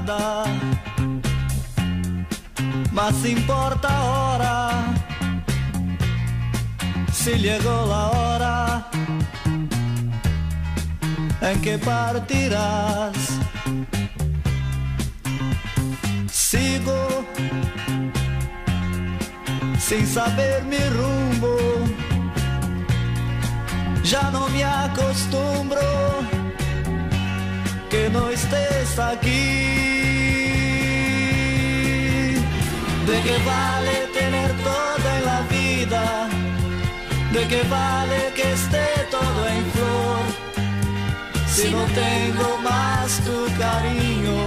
nada, mas importa a hora. Se chegou a hora em que partirás, sigo sem saber me rumbo, já não me acostumbro. No estés aquí. ¿De qué vale tener todo en la vida? ¿De qué vale que esté todo en flor? Si no tengo más tu cariño,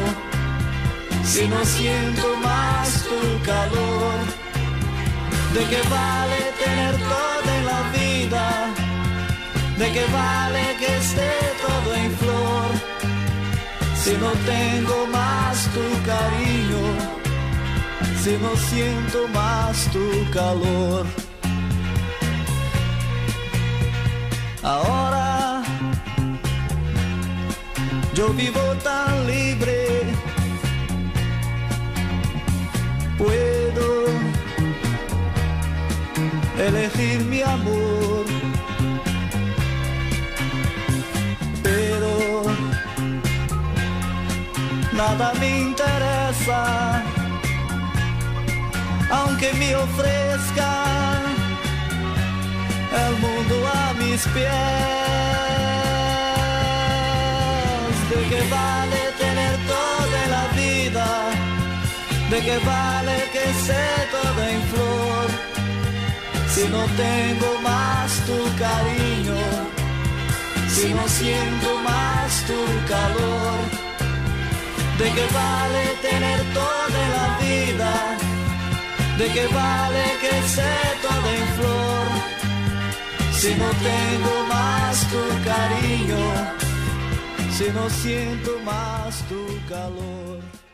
si no siento más tu calor. ¿De qué vale tener todo en la vida? ¿De qué vale que esté? Si no tengo más tu cariño si no siento más tu calor. Ahora yo vivo tan libre, puedo elegir mi amor, nada me interesa aunque me ofrezcan el mundo a mis pies. ¿De qué vale tener toda la vida? ¿De qué vale que sé todo en flor? Si no tengo más tu cariño, si no siento más tu calor. ¿De qué vale tener toda la vida? ¿De qué vale que sé todo en flor? Si no tengo más tu cariño, si no siento más tu calor.